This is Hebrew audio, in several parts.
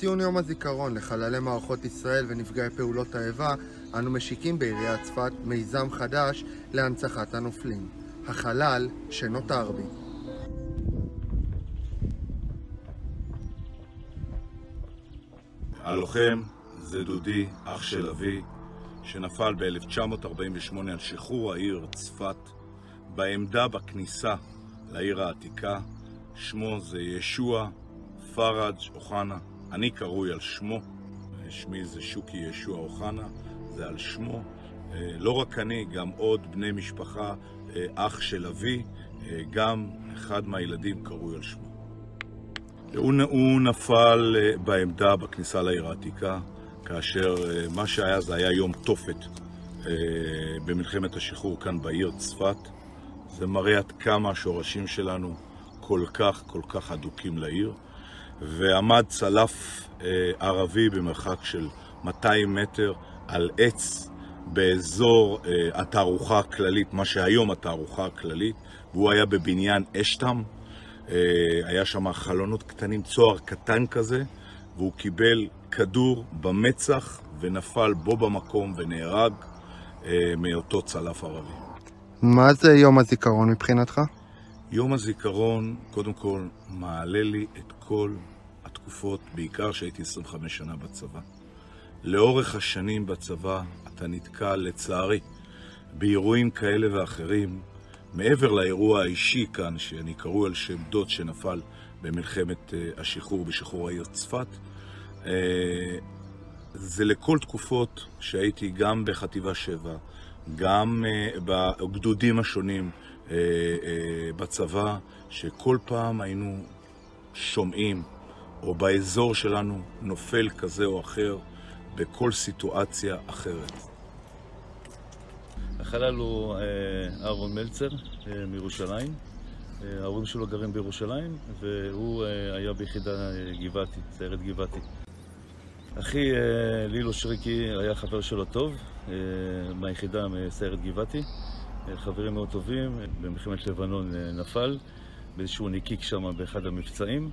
לציון יום הזיכרון לחללי מערכות ישראל ונפגעי פעולות האיבה, אנו משיקים בעיריית צפת מיזם חדש להנצחת הנופלים. החלל שנותר בי. הלוחם זה דודי, אח של אבי, שנפל ב-1948 על שחרור העיר צפת, בעמדה בכניסה לעיר העתיקה. שמו זה ישוע פראג' אוחנה. אני קרוי על שמו, שמי זה שוקי ישוע אוחנה, זה על שמו. אה, לא רק אני, גם עוד בני משפחה, אה, אח של אבי, אה, גם אחד מהילדים קרוי על שמו. הוא, נפל בעמדה בכניסה לעיר העתיקה, כאשר מה שהיה זה היה יום תופת במלחמת השחרור כאן בעיר צפת. זה מראה עד כמה השורשים שלנו כל כך כל כך אדוקים לעיר. ועמד צלף ערבי במרחק של 200 מטר על עץ באזור התערוכה הכללית, מה שהיום התערוכה הכללית, והוא היה בבניין אשטם. היה שם חלונות קטנים, צוהר קטן כזה, והוא קיבל כדור במצח ונפל בו במקום ונהרג מאותו צלף ערבי. מה זה יום הזיכרון מבחינתך? יום הזיכרון, קודם כל, מעלה לי את כל התקופות, בעיקר שהייתי 25 שנה בצבא. לאורך השנים בצבא אתה נתקל, לצערי, באירועים כאלה ואחרים, מעבר לאירוע האישי כאן, שאני קרוי על שם דוד שנפל במלחמת השחרור, בשחרור העיר צפת, זה לכל תקופות שהייתי גם בחטיבה 7, גם בגדודים השונים בצבא, שכל פעם היינו שומעים, או באזור שלנו נופל כזה או אחר, בכל סיטואציה אחרת. החלל הוא אהרון מלצר מירושלים. ההורים שלו גרים בירושלים, והוא היה ביחידה גבעתי, סיירת גבעתי. אחי לילו שריקי היה חבר שלו טוב, מהיחידה מסיירת גבעתי. חברים מאוד טובים, במלחמת לבנון נפל באיזשהו ניקיק שם באחד המבצעים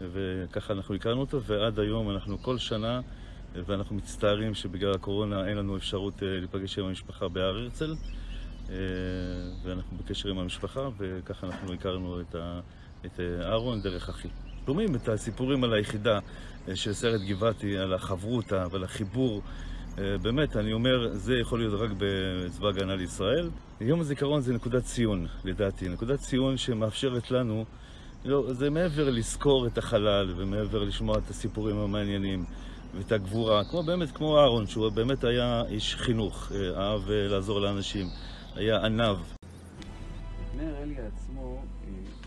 וככה אנחנו הכרנו אותו ועד היום אנחנו כל שנה ואנחנו מצטערים שבגלל הקורונה אין לנו אפשרות להיפגש עם המשפחה בהר הרצל ואנחנו בקשר עם המשפחה וככה אנחנו הכרנו את אהרון דרך אחי. שומעים את הסיפורים על היחידה של סיירת גבעתי, על החברותה ועל החיבור באמת, אני אומר, זה יכול להיות רק בצבא הגנה לישראל. יום הזיכרון זה נקודת ציון, לדעתי. נקודת ציון שמאפשרת לנו, לא, זה מעבר לזכור את החלל ומעבר לשמוע את הסיפורים המעניינים ואת הגבורה, כמו באמת, כמו אהרון, שהוא באמת היה איש חינוך, אהב לעזור לאנשים, היה עניו. את אלי עצמו,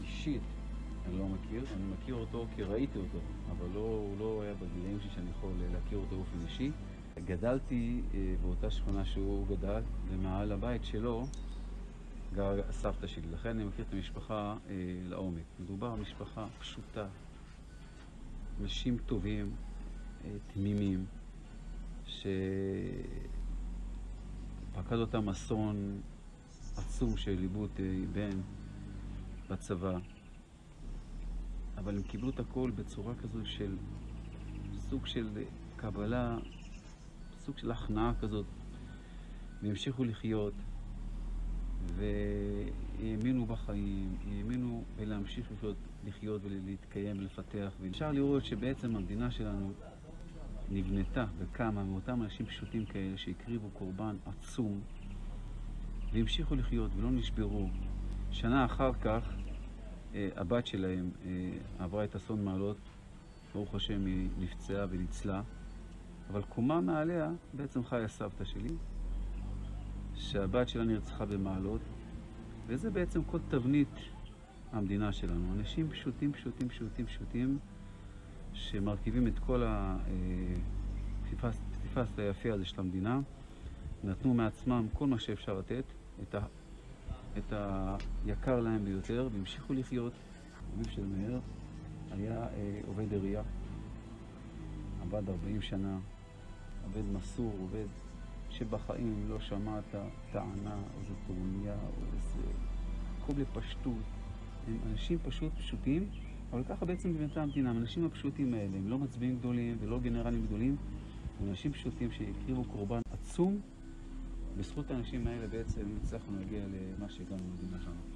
אישית, אני לא מכיר, אני מכיר אותו כי ראיתי אותו, אבל לא, הוא לא היה בגילאים שלי שאני יכול להכיר אותו באופן אישי. גדלתי באותה שכונה שהוא גדל, ומעל הבית שלו גר סבתא שלי. לכן אני מכיר את המשפחה לעומק. מדובר על משפחה פשוטה, אנשים טובים, תמימים, שפקד אותם אסון עצום של איבוד בן בצבא. אבל הם קיבלו את הכל בצורה כזו של סוג של קבלה סוג של הכנעה כזאת, והמשיכו לחיות, והאמינו בחיים, האמינו בלהמשיך לחיות, לחיות ולהתקיים ולפתח. ואפשר לראות שבעצם המדינה שלנו נבנתה וקמה מאותם אנשים פשוטים כאלה שהקריבו קורבן עצום, והמשיכו לחיות ולא נשברו. שנה אחר כך הבת שלהם עברה את אסון מעלות, ברוך השם היא נפצעה וניצלה. אבל קומה מעליה בעצם חיה סבתא שלי, שהבת שלה נרצחה במעלות, וזה בעצם כל תבנית המדינה שלנו. אנשים פשוטים, פשוטים, פשוטים, פשוטים, שמרכיבים את כל הפסיפס היפה הזה של המדינה, נתנו מעצמם כל מה שאפשר לתת, את, ה, את היקר להם ביותר, והמשיכו לחיות. אביו של מאיר היה עובד עירייה, עבד 40 שנה, עובד מסור, עובד שבחיים לא שמעת טענה או איזו טעוניה או איזה... הכל בפשטות. הם אנשים פשוט פשוטים, אבל ככה בעצם נבנתה המדינה. האנשים הפשוטים האלה, הם לא מצביעים גדולים ולא גנרלים גדולים, הם אנשים פשוטים שהקריבו קורבן עצום. בזכות האנשים האלה בעצם הצלחנו להגיע למה שהגענו למדינה שלנו.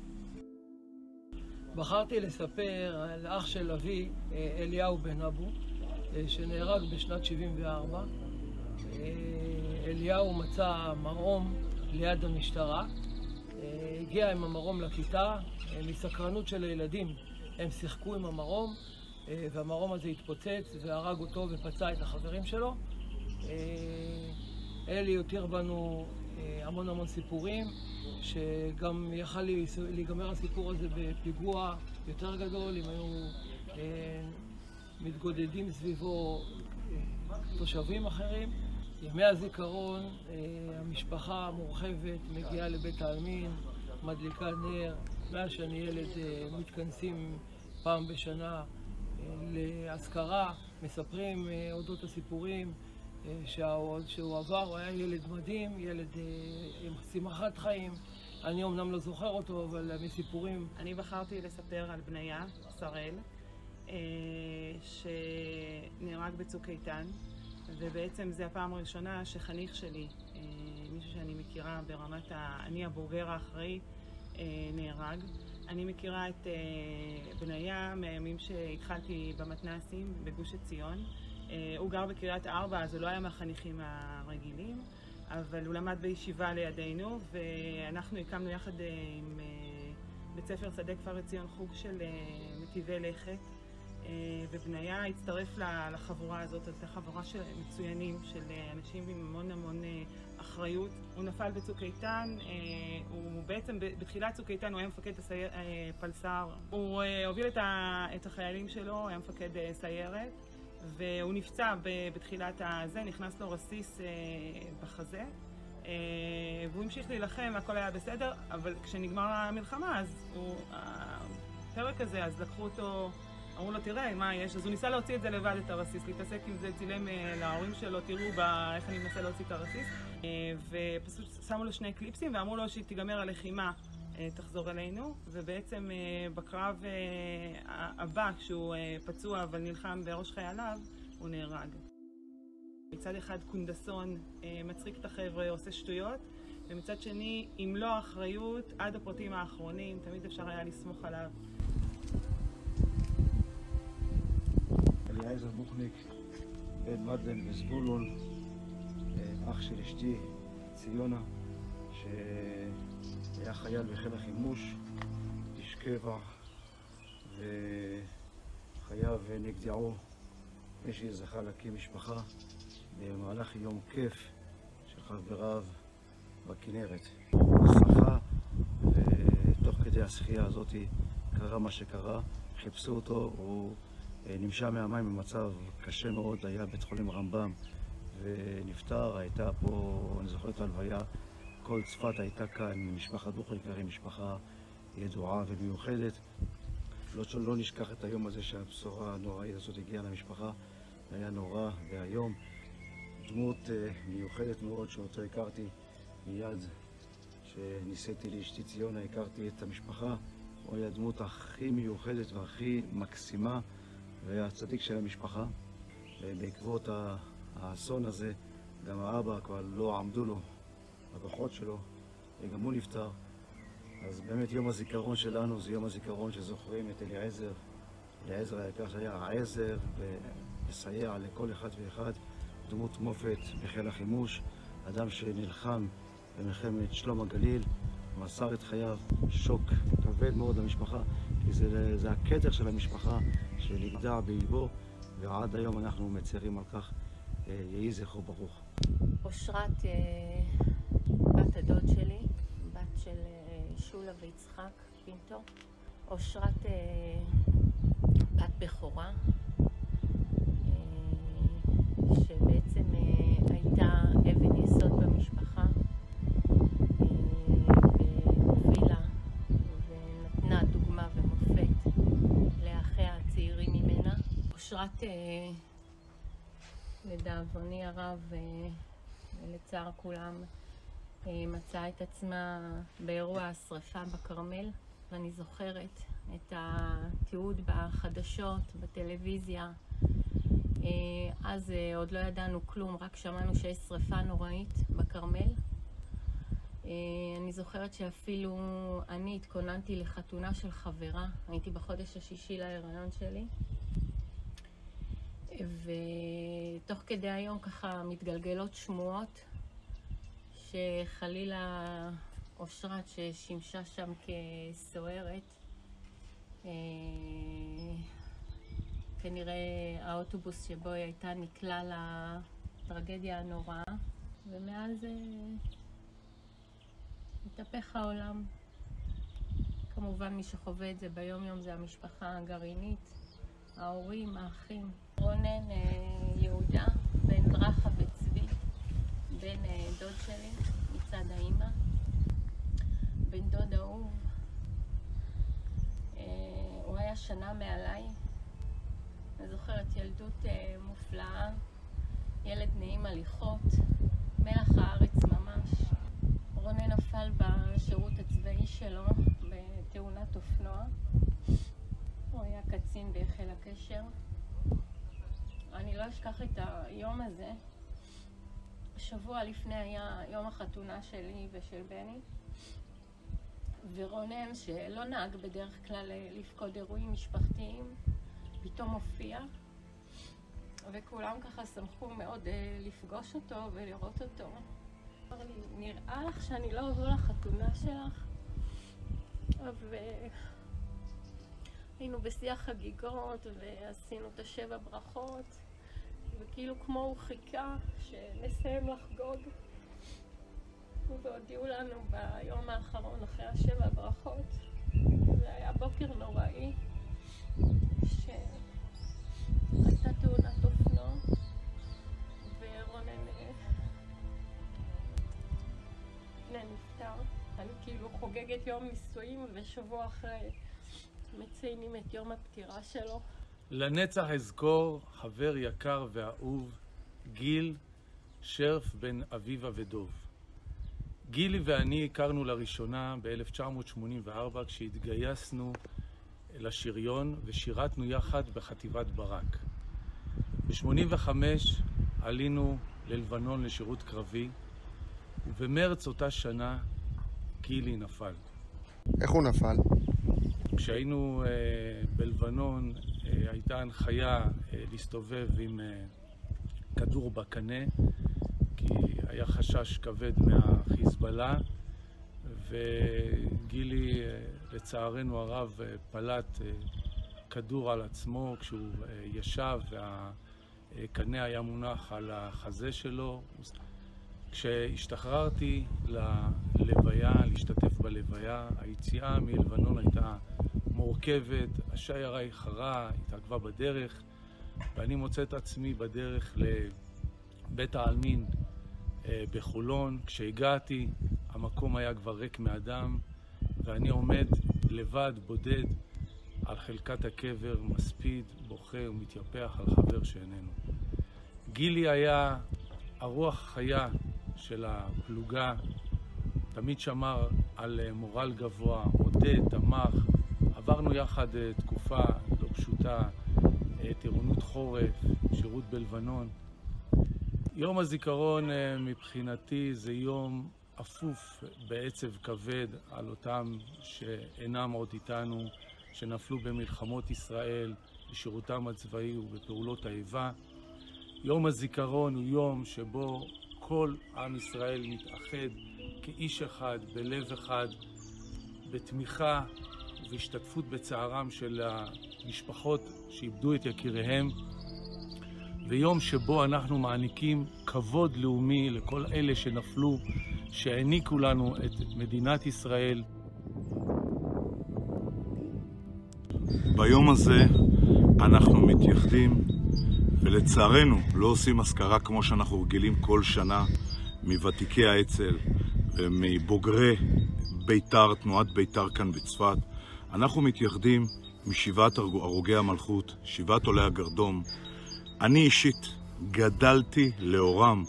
בחרתי לספר על אח של אבי, אה, אליהו בן אבו, אה, שנהרג בשנת 74. אה, אליהו מצא מרעום ליד המשטרה, הגיע עם המרעום לכיתה, מסקרנות של הילדים הם שיחקו עם המרעום, והמרעום הזה התפוצץ והרג אותו ופצע את החברים שלו. אלי הותיר בנו המון המון סיפורים, שגם יכל להיגמר הסיפור הזה בפיגוע יותר גדול, אם היו אה, מתגודדים סביבו אה, תושבים אחרים. ימי הזיכרון, אה, המשפחה המורחבת מגיעה לבית העלמין, מדליקה נר, מאז שאני ילד אה, מתכנסים פעם בשנה אה, לאזכרה, מספרים אודות הסיפורים. שהוא עבר, הוא היה ילד מדהים, ילד עם שמחת חיים. אני אמנם לא זוכר אותו, אבל מסיפורים... אני בחרתי לספר על בניה, שראל, שנהרג בצוק איתן, ובעצם זו הפעם הראשונה שחניך שלי, מישהו שאני מכירה ברמת ה... אני הבוגר האחראי, נהרג. אני מכירה את בניה מהימים שהתחלתי במתנ"סים בגוש עציון. אה, הוא גר בקריית ארבע, אז הוא לא היה מהחניכים הרגילים, אבל הוא למד בישיבה לידינו, ואנחנו הקמנו יחד אה, עם אה, בית ספר שדה כפר עציון חוג של מטיבי לכת. ובניה הצטרף לחבורה הזאת, זו חבורה של מצוינים, של אנשים עם המון המון אחריות. הוא נפל בצוק איתן, הוא בעצם בתחילת צוק איתן הוא היה מפקד פלס"ר. הוא הוביל את החיילים שלו, היה מפקד סיירת. והוא נפצע בתחילת הזה, נכנס לו רסיס אה, בחזה, אה, והוא המשיך להילחם והכל היה בסדר, אבל כשנגמר המלחמה, אז הוא, הפרק הזה, אז לקחו אותו, אמרו לו, תראה, מה יש? אז הוא ניסה להוציא את זה לבד, את הרסיס, להתעסק עם זה, צילם אה, להורים שלו, תראו בה, איך אני מנסה להוציא את הרסיס, ופשוט שמו לו שני קליפסים ואמרו לו שתיגמר הלחימה. אה, תחזור אלינו, ובעצם אה, בקרב אה, הבא, כשהוא פצוע אבל נלחם בראש חייליו, הוא נהרג. מצד אחד קונדסון מצחיק את החבר'ה, עושה שטויות, ומצד שני, אם לא אחריות, עד הפרטים האחרונים, תמיד אפשר היה לסמוך עליו. אליעזר בוכניק, בן מדלן וזבולון, אח של אשתי, ציונה, ש... היה חייל בחיל החימוש, איש קבע, וחייו נגדעו לפני שזכה להקים משפחה במהלך יום כיף של חבריו בכנרת. שחה, ותוך כדי השחייה הזאת קרה מה שקרה, חיפשו אותו, הוא אה, נמשה מהמים במצב קשה מאוד, היה בית חולים רמב"ם ונפטר, הייתה פה, אני זוכר את ההלוויה כל צפת הייתה כאן, משפחת בוכריקרי, משפחה ידועה ומיוחדת. לא, לא נשכח את היום הזה שהבשורה הנוראית הזאת הגיעה למשפחה, זה היה נורא ואיום. דמות uh, מיוחדת מאוד שאותו הכרתי מיד שנישאתי לאשתי ציונה, הכרתי את המשפחה. היה הדמות הכי מיוחדת והכי מקסימה והצדיק של המשפחה. ובעקבות האסון הזה, גם האבא כבר לא עמדו לו הכוחות שלו, וגם הוא נפטר. אז באמת יום הזיכרון שלנו זה יום הזיכרון שזוכרים את אליעזר, אליעזר היקר שהיה העזר ומסייע לכל אחד ואחד, דמות מופת בחיל החימוש, אדם שנלחם במלחמת שלום הגליל, מסר את חייו, שוק כבד מאוד למשפחה, כי זה, זה הכתר של המשפחה שנגדע באיבו, ועד היום אנחנו מצרים על כך. אה, יהי זכרו ברוך. אושרת אה, בת הדוד שלי, בת של אה, שולה ויצחק פינטו. אושרת בת בכורה, אושרת, לדאבוני הרב, ולצער כולם, מצאה את עצמה באירוע השרפה בכרמל, ואני זוכרת את התיעוד בחדשות, בטלוויזיה. אז עוד לא ידענו כלום, רק שמענו שיש שריפה נוראית בכרמל. אני זוכרת שאפילו אני התכוננתי לחתונה של חברה, הייתי בחודש השישי להיריון שלי. ותוך כדי היום ככה מתגלגלות שמועות שחלילה אושרת ששימשה שם כסוהרת כנראה האוטובוס שבו היא הייתה נקלע לטרגדיה הנוראה ומאז התהפך העולם. כמובן מי שחווה את זה ביום יום זה המשפחה הגרעינית, ההורים, האחים. רונן יהודה, בן ברכה וצבי, בן דוד שלי מצד האימא, בן דוד אהוב. הוא היה שנה מעליי, אני זוכרת ילדות מופלאה, ילד נעים הליכות, מלח הארץ ממש. רונן נפל בשירות הצבאי שלו בתאונת אופנוע. הוא היה קצין בחיל הקשר. אני לא אשכח את היום הזה. שבוע לפני היה יום החתונה שלי ושל בני. ורונן, שלא נהג בדרך כלל לפקוד אירועים משפחתיים, פתאום הופיע. וכולם ככה שמחו מאוד לפגוש אותו ולראות אותו. אמר לי, נראה לך שאני לא אבוא לחתונה שלך? והיינו בשיא החגיגות ועשינו את השבע ברכות וכאילו כמו הוא חיכה שנסיים לחגוג והודיעו לנו ביום האחרון אחרי השבע ברכות זה היה בוקר נוראי שהייתה תאונת אופנוע ורונן נפטר. אני כאילו חוגגת יום נישואים ושבוע אחרי מציינים את יום הפטירה שלו. לנצח אזכור חבר יקר ואהוב, גיל שרף בן אביבה ודוב. גילי ואני הכרנו לראשונה ב-1984 כשהתגייסנו לשריון ושירתנו יחד בחטיבת ברק. ב-85 עלינו ללבנון לשירות קרבי ובמרץ אותה שנה גילי נפל. איך הוא נפל? כשהיינו אה, בלבנון אה, הייתה הנחיה אה, להסתובב עם כדור בקנה כי היה חשש כבד מהחיזבאללה וגילי לצערנו הרב פלט כדור על עצמו כשהוא ישב והקנה היה מונח על החזה שלו כשהשתחררתי ללוויה, להשתתף בלוויה, היציאה מלבנון הייתה מורכבת, השיירה איחרה, התעכבה בדרך, ואני מוצא את עצמי בדרך לבית העלמין אה, בחולון. כשהגעתי, המקום היה כבר ריק מאדם, ואני עומד לבד, בודד, על חלקת הקבר, מספיד, בוכה ומתייפח על חבר שאיננו. גילי היה הרוח החיה של הפלוגה, תמיד שמר על מורל גבוה, עודד, תמך. עברנו יחד תקופה לא פשוטה, טירונות חורף, שירות בלבנון. יום הזיכרון מבחינתי זה יום אפוף בעצב כבד על אותם שאינם עוד איתנו, שנפלו במלחמות ישראל, בשירותם הצבאי ובפעולות האיבה. יום הזיכרון הוא יום שבו כל עם ישראל מתאחד כאיש אחד, בלב אחד, בתמיכה ובהשתתפות בצערם של המשפחות שאיבדו את יקיריהם, ויום שבו אנחנו מעניקים כבוד לאומי לכל אלה שנפלו, שהעניקו לנו את מדינת ישראל. ביום הזה אנחנו מתייחדים ולצערנו לא עושים אזכרה כמו שאנחנו רגילים כל שנה מוותיקי האצ"ל ומבוגרי בית"ר, תנועת בית"ר כאן בצפת. אנחנו מתייחדים עם שבעת הרוגי המלכות, שבעת עולי הגרדום. אני אישית גדלתי לאורם,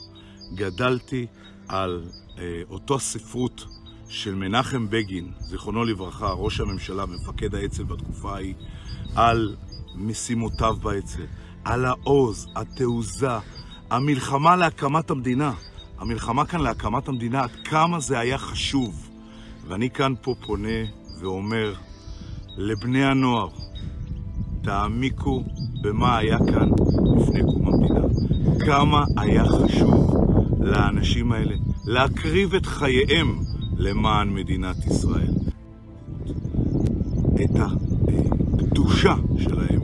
גדלתי על אה, אותו ספרות של מנחם בגין, זיכרונו לברכה, ראש הממשלה ומפקד האצ"ל בתקופה ההיא, על משימותיו באצ"ל, על העוז, התעוזה, המלחמה להקמת המדינה. המלחמה כאן להקמת המדינה, עד כמה זה היה חשוב. ואני כאן פה פונה ואומר לבני הנוער, תעמיקו במה היה כאן לפני קום המדינה. כמה היה חשוב לאנשים האלה להקריב את חייהם למען מדינת ישראל. את הקדושה שלהם,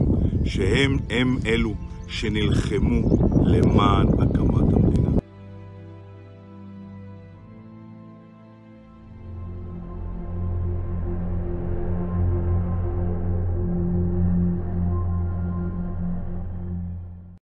שהם הם אלו שנלחמו למען